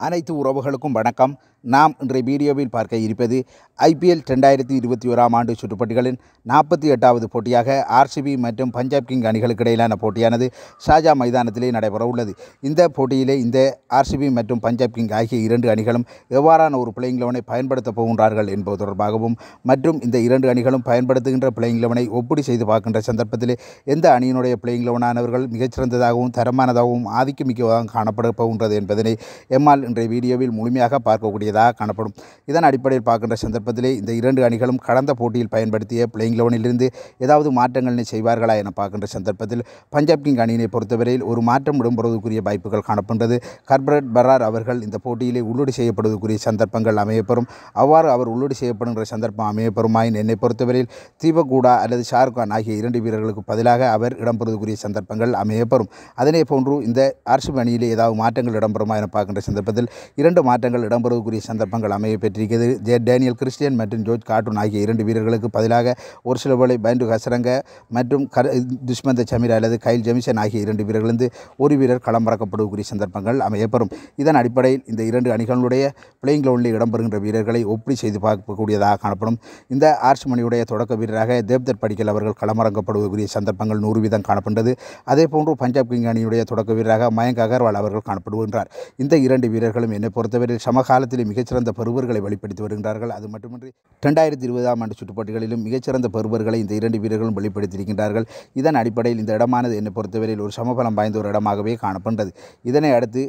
அனைத்து உறவுகளுக்கும் வணக்கம். நாம் இன்றைய வீடியோவில் பார்க்க இருப்பது ஐபிஎல் ரெண்டாயிரத்தி இருபத்தி ஓராம் ஆண்டு சுற்றுப்பட்டிகளின் நாற்பத்தி எட்டாவது போட்டியாக ஆர்சிபி மற்றும் பஞ்சாப் கிங் அணிகளுக்கு இடையிலான போட்டியானது ஷாஜா மைதானத்திலே நடைபெற உள்ளது. இந்த போட்டியிலே இந்த ஆர்சிபி மற்றும் பஞ்சாப் கிங் ஆகிய இரண்டு அணிகளும் எவ்வாறான ஒரு பிளேயிங் லெவனை பயன்படுத்தப் போகின்றார்கள் என்பது தொடர்பாகவும் மற்றும் இந்த இரண்டு அணிகளும் பயன்படுத்துகின்ற பிளேயிங் லெவனை ஒப்பிடி செய்து பார்க்கின்ற சந்தர்ப்பத்திலே எந்த அணியினுடைய பிளேயிங் லெவனானவர்கள் மிகச்சிறந்ததாகவும் தரமானதாகவும் ஆதிக்கமிக்கதாகவும் காணப்பட போகின்றது என்பதனை எம்மால் இன்றைய வீடியோவில் முழுமையாக பார்க்கக்கூடியதாக காணப்படும். இதன் அடிப்படையில் பார்க்கின்ற சந்தர்ப்பத்திலே இந்த இரண்டு அணிகளும் கடந்த போட்டியில் பயன்படுத்திய பிளேயிங் லெவனிலிருந்து ஏதாவது மாற்றங்களை செய்வார்களா என பார்க்கின்ற சந்தர்ப்பத்தில் பஞ்சாப் கிங் அணியினை பொறுத்தவரையில் ஒரு மாற்றம் இடம்பெறுவதற்குரிய வாய்ப்புகள் காணப்படுகிறது கர்பரட் பரார் அவர்கள் இந்த போட்டியிலே உள்ளீடு செய்யப்படுவதற்குரிய சந்தர்ப்பங்கள் அமையப்பெறும். அவ்வாறு அவர் உள்ளீடு செய்யப்படுகின்ற சந்தர்ப்பம் அமையப்பெறுமாயின் என்னை பொறுத்தவரையில் தீபகூடா அல்லது ஷாருக்கான் ஆகிய இரண்டு வீரர்களுக்கு பதிலாக அவர் இடம்பெறுவதற்குரிய சந்தர்ப்பங்கள் அமையப்பெறும். அதனை போன்று இந்த அரசு அணியிலே ஏதாவது மாற்றங்கள் இடம்பெறுமா என பார்க்கின்ற சந்தர்ப்பத்தில் இரண்டு மாற்றங்கள் இடம்பெறுவதற்குரிய சந்தர்ப்பங்கள் அமைய பெற்றிருக்கிறது. ஜே டேனியல் கிறிஸ்டியன் மற்றும் ஜோர்ஜ் கார்ட்டூன் ஆகிய இரண்டு வீரர்களுக்கு பதிலாக ஒரு சில வேளை பைண்டு ஹசரங்க மற்றும் க துஷ்மந்த சமீர் அல்லது கைல் ஜெமிசன் ஆகிய இரண்டு வீரர்களிருந்து ஒரு வீரர் களமிறக்கப்படுவதற்குரிய சந்தர்ப்பங்கள் அமையப்பெறும். இதன் அடிப்படையில் இந்த இரண்டு அணிகளுடைய பிளேயிங் கிரவுண்டில் இடம்பெறுகின்ற வீரர்களை ஒப்பி செய்து பார்க்கக்கூடியதாக காணப்படும். இந்த ஆர்ஸ் மணியுடைய தொடக்க வீரராக தேவ்தர் படிக்கல் அவர்கள் களமிறக்கப்படுவதற்குரிய சந்தர்ப்பங்கள் நூறு வீதம் காணப்பட்டது. அதே போன்று பஞ்சாப் கிங் அணியுடைய தொடக்க வீரராக மயங்க் அகர்வால் அவர்கள் காணப்படுகின்றார். இந்த இரண்டு வீரர்களும் என்னை பொறுத்தவரையில் சமகாலத்திலே மிகச்சிறந்த பருவர்களை வெளிப்படுத்தி வருகின்றார்கள். அது மட்டுமின்றி ரெண்டாயிரத்தி இருபதாம் ஆண்டு சுற்றுப்பட்டிகளிலும் மிகச்சிறந்த பருவர்களை இந்த இரண்டு வீரர்களும் வெளிப்படுத்தியிருக்கின்றார்கள். இதன் அடிப்படையில் இந்த இடமானது என்னை பொறுத்தவரையில் ஒரு சமபலம் வாய்ந்த ஒரு இடமாகவே காணப்படுகிறது இதனை அடுத்து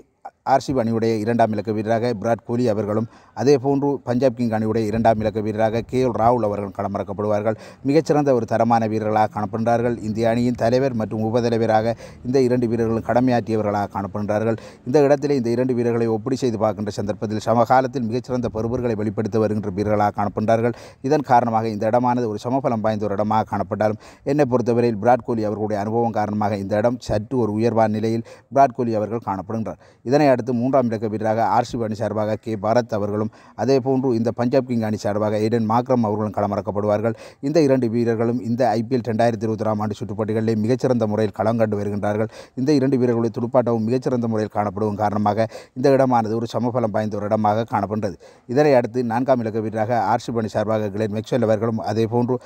ஆர்சிபி அணியுடைய இரண்டாம் இலக்க வீரராக விராட் கோலி அவர்களும் அதே போன்று பஞ்சாப் கிங் அணியுடைய இரண்டாம் இலக்க வீரராக கே எல் ராகுல் அவர்கள் களமிறக்கப்படுவார்கள். மிகச்சிறந்த ஒரு தரமான வீரர்களாக காணப்படுகிறார்கள். இந்திய அணியின் தலைவர் மற்றும் உபதலைவராக இந்த இரண்டு வீரர்களும் கடமையாற்றியவர்களாக காணப்படுகிறார்கள். இந்த இடத்திலே இந்த இரண்டு வீரர்களை ஒப்படி செய்து பார்க்கின்ற சந்தர்ப்பத்தில் சமகாலத்தில் மிகச்சிறந்த பருவர்களை வெளிப்படுத்தி வருகின்ற வீரர்களாக காணப்படுகிறார்கள். இதன் காரணமாக இந்த இடமானது ஒரு சமபலம் வாய்ந்த ஒரு இடமாக காணப்பட்டாலும் என்னை பொறுத்தவரையில் விராட் கோலி அவர்களுடைய அனுபவம் காரணமாக இந்த இடம் சற்று ஒரு உயர்வான நிலையில் விராட் கோலி அவர்கள் காணப்படுகின்றார். இதனை அடுத்து மூன்றாம் இலக்க வீரராக ஆர்சிபி அணி சார்பாக கே. பாரத் அவர்களும் அதே போன்று இந்த பஞ்சாப் கிங் அணி சார்பாக ஏடன் மாக்ரம் அவர்களும் களமிறக்கப்படுவார்கள். இந்த இரண்டு வீரர்களும் இந்த ஐபிஎல் ரெண்டாயிரத்தி இருபத்தி ஆண்டு சுற்றுப்பட்டிகளிலே மிகச்சிறந்த முறையில் களம் கண்டு வருகின்றார்கள். இந்த இரண்டு வீரர்களுடைய துடுப்பாட்டமும் மிகச்சிறந்த முறையில் காணப்படும் காரணமாக இந்த இடமானது ஒரு சமபலம் பாய்ந்த ஒரு இடமாக காணப்படுகிறது இதனை அடுத்து நான்காம் இலக்க வீரராக ஆர்சிபி அணி சார்பாக கிளென் மெக்ஸ்வெல் அவர்களும் அதே போன்று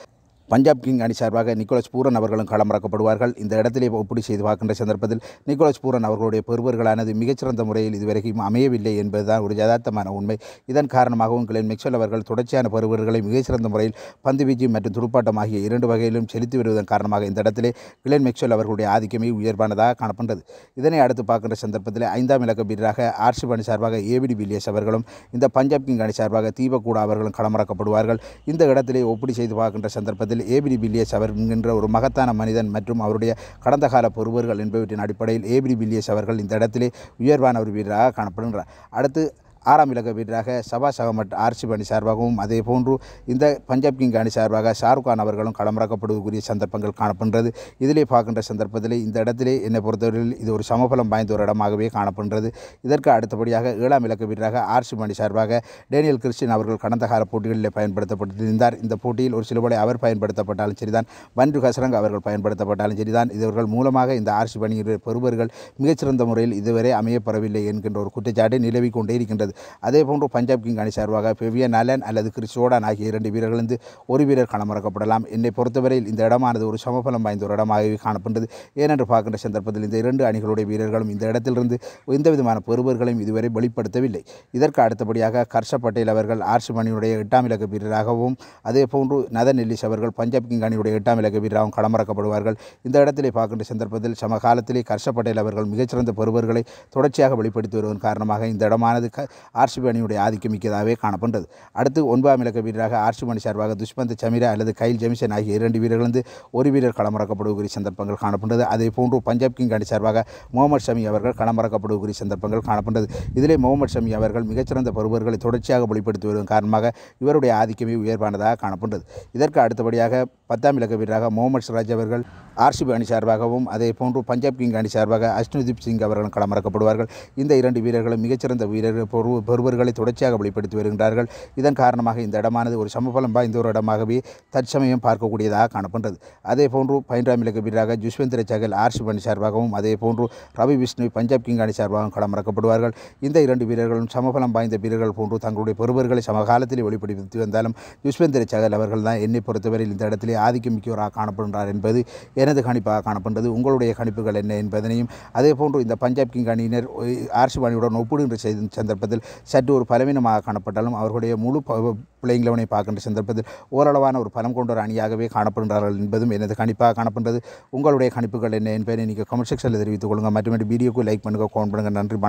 பஞ்சாப் கிங் அணி சார்பாக நிக்கோலஸ் பூரன் அவர்களும் களமிறக்கப்படுவார்கள். இந்த இடத்திலே ஒப்படி செய்து பார்க்கின்ற சந்தர்ப்பத்தில் நிக்கோலஸ் பூரன் அவர்களுடைய பெறுவர்களானது மிகச்சிறந்த முறையில் இதுவரைக்கும் அமையவில்லை என்பதுதான் ஒரு யதார்த்தமான உண்மை. இதன் காரணமாகவும் கிளென் மிக்சல் அவர்கள் தொடர்ச்சியான பெறுவர்களை மிகச்சிறந்த முறையில் பந்துவீச்சு மற்றும் துடுப்பாட்டம் ஆகிய இரண்டு வகையிலும் செலுத்தி வருவதன் காரணமாக இந்த இடத்திலே கிளென் மிக்சல் அவர்களுடைய ஆதிக்கமே உயர்வானதாக காணப்படுகிறது இதனை அடுத்து பார்க்கின்ற சந்தர்ப்பத்தில் ஐந்தாம் இலக்க வீரராக ஆர்ஷிப் அணி சார்பாக ஏபிடி வில்லியஸ் அவர்களும் இந்த பஞ்சாப் கிங் அணி சார்பாக தீபக்கூடா அவர்களும் களமிறக்கப்படுவார்கள். இந்த இடத்திலே ஒப்படி செய்து பார்க்கின்ற சந்தர்ப்பத்தில் ஏபிடி பில்லியஸ் அவர் என்கின்ற ஒரு மகத்தான மனிதன் மற்றும் அவருடைய கடந்த கால பொறுவர்கள் என்பவற்றின் அடிப்படையில் ஏபிடி பில்லியஸ் அவர்கள் இந்த இடத்திலே உயர்வான ஒரு வீரராக காணப்படுகின்றார். அடுத்து ஆறாம் இலக்க வீரராக சபாஷ் அகமட் ஆர்சிப் அணி சார்பாகவும் அதே போன்று இந்த பஞ்சாப் கிங் அணி சார்பாக ஷாருக் கான் அவர்களும் களமிறக்கப்படுவதற்குரிய சந்தர்ப்பங்கள் காணப்படுகிறது. இதிலே பார்க்கின்ற சந்தர்ப்பத்திலே இந்த இடத்திலே என்னை பொறுத்தவரையில் இது ஒரு சமபலம் வாய்ந்த ஒரு இடமாகவே காணப்படுகிறது. இதற்கு அடுத்தபடியாக ஏழாம் இலக்க வீரராக ஆர்சிப் அணி சார்பாக டேனியல் கிறிஸ்டின் அவர்கள் கடந்த கால போட்டிகளில் பயன்படுத்தப்பட்டிருந்தார். இந்த போட்டியில் ஒரு சிலபடி அவர் பயன்படுத்தப்பட்டாலும் சரிதான் பன்ரு ஹசரங் அவர்கள் பயன்படுத்தப்பட்டாலும் சரிதான். இவர்கள் மூலமாக இந்த ஆர்சிப் அணியினுடைய பெறுவர்கள் மிகச்சிறந்த முறையில் இதுவரை அமையப்பெறவில்லை என்கின்ற ஒரு குற்றச்சாட்டை நிலவிக் கொண்டே இருக்கின்றது. அதே போன்று பஞ்சாப் கிங் அணி சார்பாக பெவியன் அலன் அல்லது கிறிஸ்டோடன் ஆகிய இரண்டு வீரர்களிருந்து ஒரு வீரர் களமிறக்கப்படலாம். என்னை பொறுத்தவரையில் இந்த இடமானது ஒரு சமபலம் வாய்ந்த ஒரு இடமாகவே காணப்படுகிறது ஏனென்று பார்க்கின்ற சந்தர்ப்பத்தில் இந்த இரண்டு அணிகளுடைய வீரர்களும் இந்த இடத்திலிருந்து எந்த விதமான பெறுவர்களையும் இதுவரை வெளிப்படுத்தவில்லை. இதற்கு அடுத்தபடியாக கர்ஷ பட்டேல் அவர்கள் ஆர்ஷிப் அணியுடைய எட்டாம் இலக்க வீரராகவும் அதே போன்று நதன் எல்லிஸ் அவர்கள் பஞ்சாப் கிங் அணியுடைய எட்டாம் இலக்க வீரராகவும் களமிறக்கப்படுவார்கள். இந்த இடத்திலே பார்க்கின்ற சந்தர்ப்பத்தில் சமகாலத்திலே கர்ஷ பட்டேல் அவர்கள் மிகச்சிறந்த பெறுவர்களை தொடர்ச்சியாக வெளிப்படுத்தி வருவதன் காரணமாக இந்த இடமானது க ஆர்சிபி அணியுடைய ஆதிக்கம் மிக்கதாகவே காணப்பட்டது. அடுத்து ஒன்பதாம் இலக்க வீரராக ஆர்சிபி அணி சார்பாக துஷ்பந்த் சமீரா அல்லது கைல் ஜெமிசன் ஆகிய இரண்டு வீரர்களிருந்து ஒரு வீரர் களமிறக்கப்படுவதற்குரிய சந்தர்ப்பங்கள் காணப்பட்டது. அதே போன்று பஞ்சாப் கிங் அணி சார்பாக முகமது ஷமி அவர்கள் களமிறக்கப்படுவதற்குரிய சந்தர்ப்பங்கள் காணப்பட்டது. இதிலே முகமது ஷமி அவர்கள் மிகச்சிறந்த பருவர்களை தொடர்ச்சியாக வெளிப்படுத்தி வரும் காரணமாக இவருடைய ஆதிக்கமே உயர்வானதாக காணப்படுகிறது இதற்கு அடுத்தபடியாக பத்தாம் இலக்க வீரராக முகமது சிராஜ் அவர்கள் ஆர்சிபி அணி சார்பாகவும் அதே போன்று பஞ்சாப் கிங் அணி சார்பாக அஷ்னுதீப் சிங் அவர்களும் களமிறக்கப்படுவார்கள். இந்த இரண்டு வீரர்களும் மிகச்சிறந்த வீரர்கள் பொறு பெறுவர்களை தொடர்ச்சியாக வெளிப்படுத்தி வருகின்றார்கள். இதன் காரணமாக இந்த இடமானது ஒரு சமபலம் வாய்ந்த ஒரு இடமாகவே தற்சமயம் பார்க்கக்கூடியதாக காணப்படுகிறது. அதே போன்று பயின்றாமிலுக்கு எதிராக வீரராக ஜுஸ்வந்திர சகல் ஆர்ஷி அணி சார்பாகவும் அதே போன்று ரவி விஷ்ணு பஞ்சாப் கிங் அணி சார்பாகவும் களமிறக்கப்படுவார்கள். இந்த இரண்டு வீரர்களும் சமபலம் வாய்ந்த வீரர்கள் போன்று தங்களுடைய பெறுவர்களை சமகாலத்தில் வெளிப்படுத்தி வந்தாலும் யுஸ்வேந்திர சகல் அவர்கள் தான் என்னை பொறுத்தவரையில் இந்த இடத்திலே ஆதிக்கம் மிக்கவராக காணப்படுகிறார் என்பது எனது கணிப்பாக காணப்படுகிறது. உங்களுடைய கணிப்புகள் என்ன என்பதனையும் அதே போன்று இந்த பஞ்சாப் கிங் அணியினர் ஆர்சி அணியுடன் ஒப்பிடுகின்ற செய்த சந்தர்ப்பத்தில் சற்று ஒரு பலவீனமாக காணப்பட்டாலும் அவர்களுடைய முழு பிள்ளைங்களவனை லெவனை பார்க்கின்ற சந்தர்ப்பத்தில் ஓரளவான ஒரு பலம் கொண்ட ஒரு அணியாகவே காணப்படுகிறார்கள் என்பதும் எனது கணிப்பாக காணப்படுகிறது உங்களுடைய கணிப்புகள் என்ன என்பதை நீங்கள் கமெண்ட் செக்ஷனில் தெரிவித்துக் கொள்ளுங்கள் மற்றும் வீடியோக்கு லைக் பண்ணுங்கள் கோன் பண்ணுங்கள் நன்றி